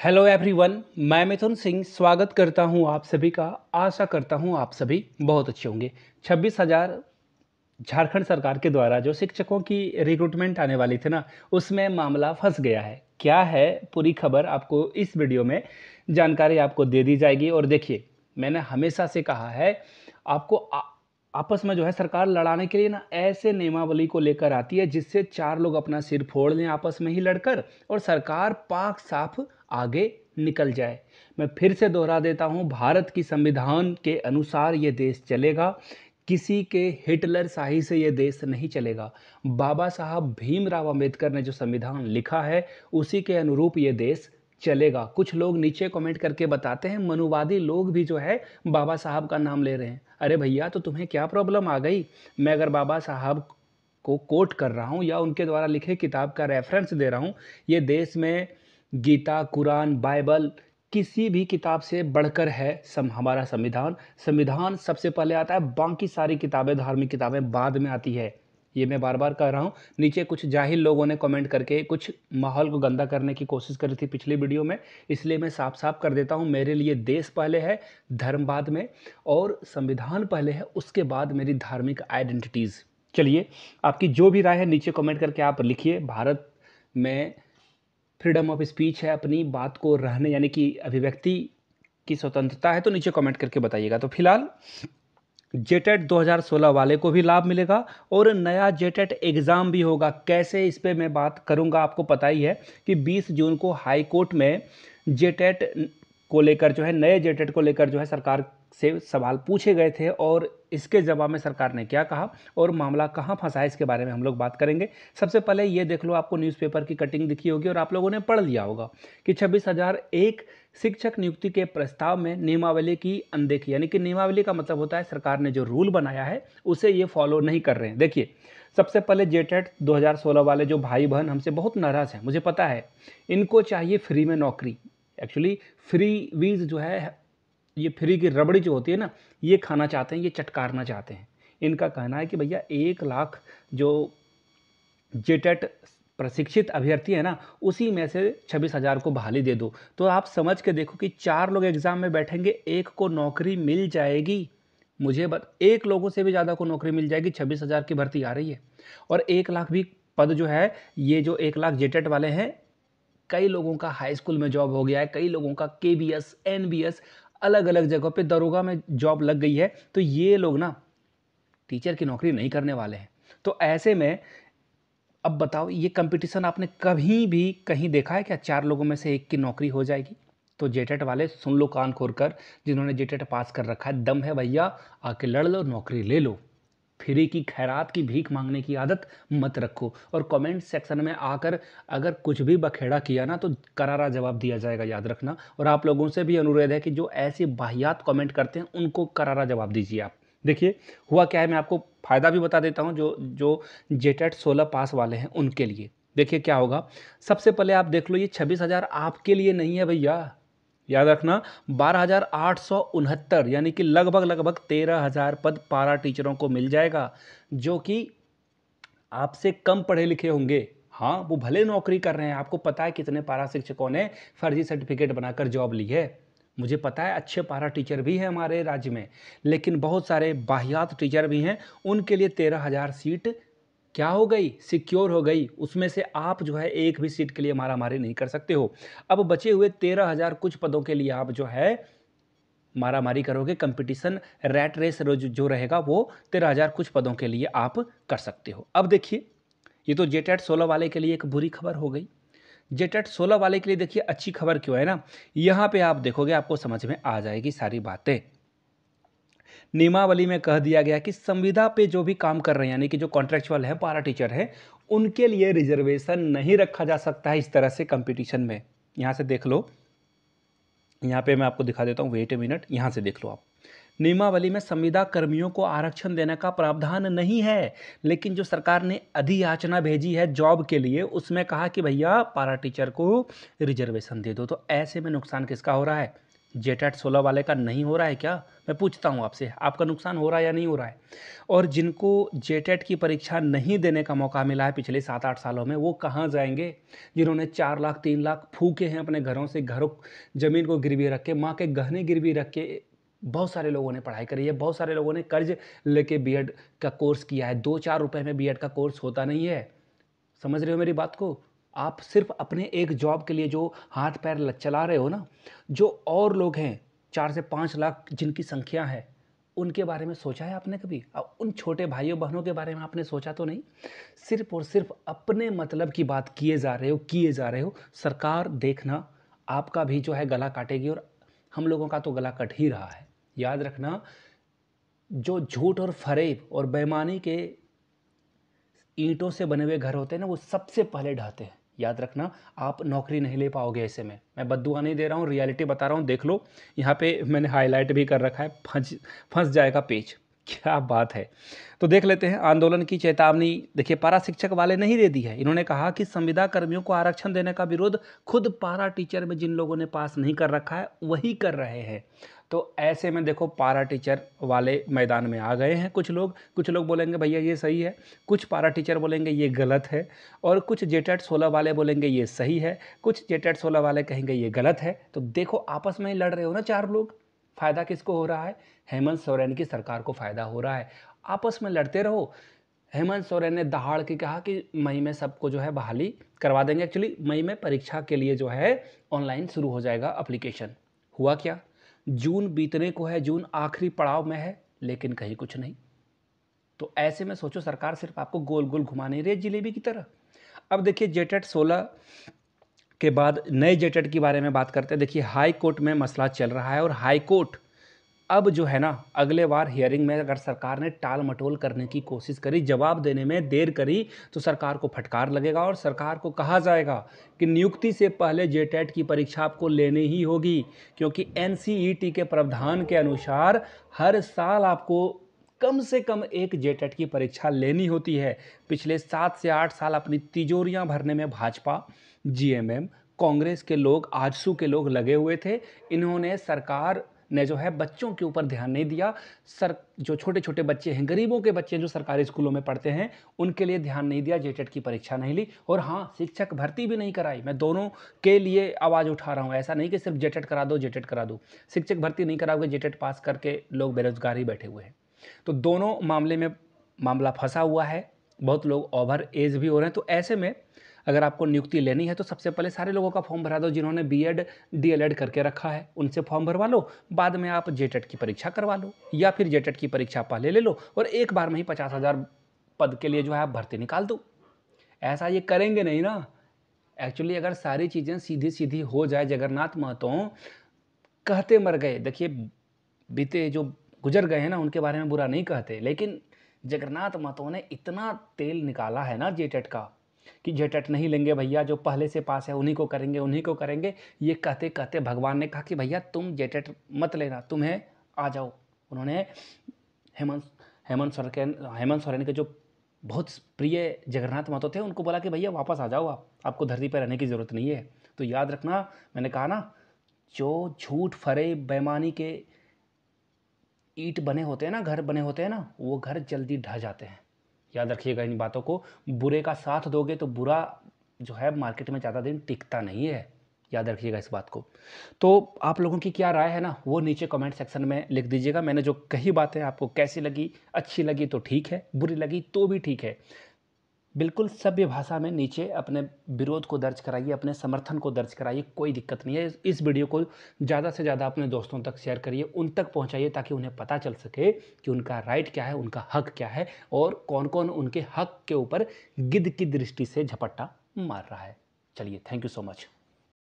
Hello everyone मैं मिथुन सिंह स्वागत करता हूँ आप सभी का। आशा करता हूँ आप सभी बहुत अच्छे होंगे। छब्बीस हज़ार झारखंड सरकार के द्वारा जो शिक्षकों की रिक्रूटमेंट आने वाली थी ना उसमें मामला फंस गया है। क्या है पूरी खबर आपको इस वीडियो में जानकारी आपको दे दी जाएगी। और देखिए मैंने हमेशा से कहा है आपको आ, आपस में जो है सरकार लड़ाने के लिए ना ऐसे नियमावली को लेकर आती है जिससे चार लोग अपना सिर फोड़ लें आपस में ही लड़कर और सरकार पाक साफ़ आगे निकल जाए। मैं फिर से दोहरा देता हूँ, भारत की संविधान के अनुसार ये देश चलेगा, किसी के हिटलर शाही से ये देश नहीं चलेगा। बाबा साहब भीमराव अंबेडकर ने जो संविधान लिखा है, उसी के अनुरूप ये देश चलेगा। कुछ लोग नीचे कमेंट करके बताते हैं, मनुवादी लोग भी जो है, बाबा साहब का नाम ले रहे हैं। अरे भैया तो तुम्हें क्या प्रॉब्लम आ गई? मैं अगर बाबा साहब को कोट कर रहा हूँ या उनके द्वारा लिखे किताब का रेफरेंस दे रहा हूँ, ये देश में गीता, कुरान, बाइबल, किसी भी किताब से बढ़कर है सम, हमारा संविधान। संविधान सबसे पहले आता है, बाकी सारी किताबें, धार्मिक किताबें बाद में आती है। ये मैं बार बार कह रहा हूँ। नीचे कुछ जाहिल लोगों ने कमेंट करके कुछ माहौल को गंदा करने की कोशिश करी थी पिछली वीडियो में, इसलिए मैं साफ़ साफ़ कर देता हूँ, मेरे लिए देश पहले है, धर्म बाद में, और संविधान पहले है, उसके बाद मेरी धार्मिक आइडेंटिटीज़ चलिए, आपकी जो भी राय है, नीचे कमेंट करके आप लिखिए, भारत में फ्रीडम ऑफ़ स्पीच है अपनी, बात को रहने, यानी कि अभिव्यक्ति की स्वतंत्रता है तो नीचे कमेंट करके बताइएगा। तो फ़िलहाल, जेटेट 2016 वाले को भी लाभ मिलेगा और नया जेटेट एग्ज़ाम भी होगा। कैसे इस पर मैं बात करूँगा, आपको पता ही है कि 20 जून को हाई कोर्ट में जेटेट को लेकर जो है, नए जेटेट को लेकर जो है, सरकार से सवाल पूछे गए थे और इसके जवाब में सरकार ने क्या कहा और मामला कहाँ फंसा है, इसके बारे में हम लोग बात करेंगे। सबसे पहले ये देख लो, आपको न्यूज़पेपर की कटिंग दिखी होगी और आप लोगों ने पढ़ लिया होगा कि छब्बीस हज़ार एक शिक्षक नियुक्ति के प्रस्ताव में नियमावली की अनदेखी, यानी कि नियमावली का मतलब होता है सरकार ने जो रूल बनाया है, उसे ये फॉलो नहीं कर रहे हैं। देखिए, सबसे पहले जेटेट 2016 वाले जो भाई बहन हमसे बहुत नाराज़ हैं, मुझे पता है, इनको चाहिए फ्री में नौकरी। एक्चुअली फ्री वीज जो है ये फ्री की रबड़ी जो होती है ना, ये खाना चाहते हैं, ये चटकारना चाहते हैं। इनका कहना है कि भैया, एक लाख जो जेटेट प्रशिक्षित अभ्यर्थी है ना, उसी में से छब्बीस हज़ार को बहाली दे दो। तो आप समझ के देखो कि चार लोग एग्ज़ाम में बैठेंगे, एक को नौकरी मिल जाएगी। मुझे बत एक लोगों से भी ज़्यादा को नौकरी मिल जाएगी, छब्बीस हज़ार की भर्ती आ रही है। और एक लाख भी पद जो है, ये जो एक लाख जेटेट वाले हैं, कई लोगों का हाई स्कूल में जॉब हो गया है, कई लोगों का के B S N B S अलग अलग जगहों पे दरोगा में जॉब लग गई है तो ये लोग ना टीचर की नौकरी नहीं करने वाले हैं। तो ऐसे में, अब बताओ, ये कंपटीशन आपने कभी भी कहीं देखा है क्या? चार लोगों में से एक की नौकरी हो जाएगी? तो जेटेट वाले सुन लो कान खोर कर जिन्होंने जेटेट पास कर रखा है, दम है भैया, आके लड़ लो, नौकरी ले लो। फ्री की, खैरात की भीख मांगने की आदत मत रखो। और कमेंट सेक्शन में आकर अगर कुछ भी बखेड़ा किया ना तो करारा जवाब दिया जाएगा, याद रखना। और आप लोगों से भी अनुरोध है कि जो ऐसी बाहियात कमेंट करते हैं, उनको करारा जवाब दीजिए आप। देखिए, हुआ क्या है, मैं आपको फ़ायदा भी बता देता हूँ, जो जो जेटेट सोलह पास वाले हैं, उनके लिए। देखिए क्या होगा, सबसे पहले आप देख लो, ये छब्बीस हज़ार आपके लिए नहीं है भैया। याद रखना, बारह हज़ार आठ सौ उनहत्तर, यानी कि लगभग लगभग तेरह हज़ार पद पारा टीचरों को मिल जाएगा, जो कि आपसे कम पढ़े लिखे होंगे। हाँ वो भले नौकरी कर रहे हैं, आपको पता है कितने पारा शिक्षकों ने फर्जी सर्टिफिकेट बनाकर जॉब ली है। मुझे पता है, अच्छे पारा टीचर भी हैं हमारे राज्य में, लेकिन बहुत सारे बाहियात टीचर भी हैं, उनके लिए तेरह हज़ार सीट क्या हो गई? सिक्योर हो गई। उसमें से आप जो है एक भी सीट के लिए मारा मारी नहीं कर सकते हो। अब बचे हुए तेरह हज़ार कुछ पदों के लिए आप जो है मारा मारी करोगे कंपटीशन रैट रेस जो रहेगा वो तेरह हज़ार कुछ पदों के लिए आप कर सकते हो। अब देखिए, ये तो जेटेट सोलह वाले के लिए एक बुरी खबर हो गई। जेटेट सोलह वाले के लिए देखिए, अच्छी खबर क्यों है ना? यहाँ पे आप देखोगे, आपको समझ में आ जाएगी सारी बातें। नियमावली में कह दिया गया कि संविदा पे जो भी काम कर रहे हैं, यानी कि जो कॉन्ट्रेक्चुअल है पारा टीचर है, उनके लिए रिजर्वेशन नहीं रखा जा सकता है इस तरह से कंपटीशन में। यहाँ से देख लो। यहाँ पे मैं आपको दिखा देता हूँ। वेट ए मिनट यहाँ से देख लो आप। नियमावली में संविदा कर्मियों को आरक्षण देने का प्रावधान नहीं है, लेकिन जो सरकार ने अधियाचना भेजी है जॉब के लिए, उसमें कहा कि भैया पारा टीचर को रिजर्वेशन दे दो। तो ऐसे में नुकसान किसका हो रहा है? जेटेट सोलह वाले का नहीं हो रहा है क्या? मैं पूछता हूँ आपसे, आपका नुकसान हो रहा है या नहीं हो रहा है? और जिनको जेटेट की परीक्षा नहीं देने का मौका मिला है पिछले सात आठ सालों में, वो कहाँ जाएँगे? जिन्होंने चार लाख, तीन लाख फूके हैं अपने घरों से, घरों ज़मीन को गिरवी रख के, माँ के गहने गिरवी रख के, बहुत सारे लोगों ने पढ़ाई करी है, बहुत सारे लोगों ने कर्ज लेके बीएड का कोर्स किया है, दो चार रुपए में बीएड का कोर्स होता नहीं है। समझ रहे हो मेरी बात को? आप सिर्फ़ अपने एक जॉब के लिए जो हाथ पैर चला रहे हो ना, जो और लोग हैं, चार से पाँच लाख जिनकी संख्या है, उनके बारे में सोचा है आपने कभी? अब उन छोटे भाइयों बहनों के बारे में आपने सोचा तो नहीं? सिर्फ़ और सिर्फ़ अपने मतलब की बात किए जा रहे हो, किए जा रहे हो, सरकार देखना आपका भी जो है गला काटेगी और हम लोगों का तो गला कट ही रहा है। याद रखना, जो झूठ और फरेब और बेमानी के ईंटों से बने हुए घर होते हैं ना, वो सबसे पहले ढहते हैं। याद रखना, आप नौकरी नहीं ले पाओगे ऐसे में। मैं बदुआ नहीं दे रहा हूँ, रियलिटी बता रहा हूँ, देख लो, यहाँ पे मैंने हाईलाइट भी कर रखा है, फंस फंस जाएगा पेज। क्या बात है। तो देख लेते हैं, आंदोलन की चेतावनी देखिए पारा शिक्षक वाले नहीं दे दी है। इन्होंने कहा कि संविदा कर्मियों को आरक्षण देने का विरोध खुद पारा टीचर में जिन लोगों ने पास नहीं कर रखा है, वही कर रहे हैं। तो ऐसे में देखो, पारा टीचर वाले मैदान में आ गए हैं कुछ लोग। कुछ लोग बोलेंगे, भैया, ये सही है। कुछ पारा टीचर बोलेंगे, ये गलत है। और कुछ जेटेट सोलह वाले बोलेंगे, ये सही है। कुछ जेटेट सोलह वाले कहेंगे, ये गलत है। तो देखो, आपस में ही लड़ रहे हो ना चार लोग। फ़ायदा किसको हो रहा है? हेमंत सोरेन की सरकार को फ़ायदा हो रहा है। आपस में लड़ते रहो। हेमंत सोरेन ने दहाड़ के कहा कि मई में सबको जो है बहाली करवा देंगे। एक्चुअली मई में परीक्षा के लिए जो है ऑनलाइन शुरू हो जाएगा अप्लीकेशन हुआ क्या? जून बीतने को है, जून आखिरी पड़ाव में है, लेकिन कहीं कुछ नहीं। तो ऐसे में सोचो, सरकार सिर्फ़ आपको गोल गोल घुमा नहीं रही जिलेबी की तरह। अब देखिए, जेटेट सोलह के बाद नए जेटेट के बारे में बात करते हैं। देखिए, हाई कोर्ट में मसला चल रहा है और हाई कोर्ट अब जो है ना, अगले बार हियरिंग में अगर सरकार ने टाल मटोल करने की कोशिश करी, जवाब देने में देर करी तो सरकार को फटकार लगेगा और सरकार को कहा जाएगा कि नियुक्ति से पहले जेटेट की परीक्षा आपको लेनी ही होगी, क्योंकि एनसीईटी के प्रावधान के अनुसार हर साल आपको कम से कम एक जेटेट की परीक्षा लेनी होती है। पिछले सात से आठ साल अपनी तिजोरियाँ भरने में भाजपा जीएमएम कांग्रेस के लोग, आजसू के लोग लगे हुए थे। इन्होंने सरकार ने जो है बच्चों के ऊपर ध्यान नहीं दिया। सर, जो छोटे छोटे बच्चे हैं, गरीबों के बच्चे जो सरकारी स्कूलों में पढ़ते हैं, उनके लिए ध्यान नहीं दिया, जेटेट की परीक्षा नहीं ली। और हाँ शिक्षक भर्ती भी नहीं कराई। मैं दोनों के लिए आवाज़ उठा रहा हूँ। ऐसा नहीं कि सिर्फ़ जेटेट करा दो, जेटेट करा दो। शिक्षक भर्ती नहीं कराओगे, जेटेट पास करके लोग बेरोजगार ही बैठे हुए हैं। तो दोनों मामले में मामला फंसा हुआ है। बहुत लोग ओवर एज भी हो रहे हैं। तो ऐसे में अगर आपको नियुक्ति लेनी है तो सबसे पहले सारे लोगों का फॉर्म भरा दो जिन्होंने B Ed D El Ed करके रखा है। उनसे फॉर्म भरवा लो, बाद में आप जेटेट की परीक्षा करवा लो, या फिर जेटेट की परीक्षा पहले ले लो और एक बार में ही पचास हज़ार पद के लिए जो है आप भर्ती निकाल दो। ऐसा ये करेंगे नहीं ना। एक्चुअली अगर सारी चीज़ें सीधी सीधी हो जाए, जगन्नाथ महतो, कहते मर गए। देखिए, बीते जो गुजर गए हैं ना, उनके बारे में बुरा नहीं कहते, लेकिन जगन्नाथ महतो ने इतना तेल निकाला है ना जेटेट का। कि जेटेट नहीं लेंगे भैया, जो पहले से पास है उन्हीं को करेंगे, उन्हीं को करेंगे। ये कहते कहते भगवान ने कहा कि भैया, तुम जेटेट मत लेना, तुम्हें आ जाओ। उन्होंने हेमंत हेमंत सोरेन हेमंत सोरेन के जो बहुत प्रिय जगन्नाथ महतो थे, उनको बोला कि भैया, वापस आ जाओ आप। आपको धरती पर रहने की ज़रूरत नहीं है। तो याद रखना, मैंने कहा ना, जो झूठ फरे बेमानी के ईट बने होते हैं ना, घर बने होते हैं ना, वो घर जल्दी ढह जाते हैं। याद रखिएगा इन बातों को। बुरे का साथ दोगे तो बुरा जो है मार्केट में ज़्यादा दिन टिकता नहीं है। याद रखिएगा इस बात को। तो आप लोगों की क्या राय है ना, वो नीचे कमेंट सेक्शन में लिख दीजिएगा। मैंने जो कही बातें आपको कैसी लगी, अच्छी लगी तो ठीक है, बुरी लगी तो भी ठीक है। बिल्कुल सभ्य भाषा में नीचे अपने विरोध को दर्ज कराइए, अपने समर्थन को दर्ज कराइए, कोई दिक्कत नहीं है। इस वीडियो को ज़्यादा से ज़्यादा अपने दोस्तों तक शेयर करिए, उन तक पहुंचाइए ताकि उन्हें पता चल सके कि उनका राइट क्या है, उनका हक क्या है और कौन कौन उनके हक के ऊपर गिद्ध की दृष्टि से झपट्टा मार रहा है। चलिए, थैंक यू सो मच।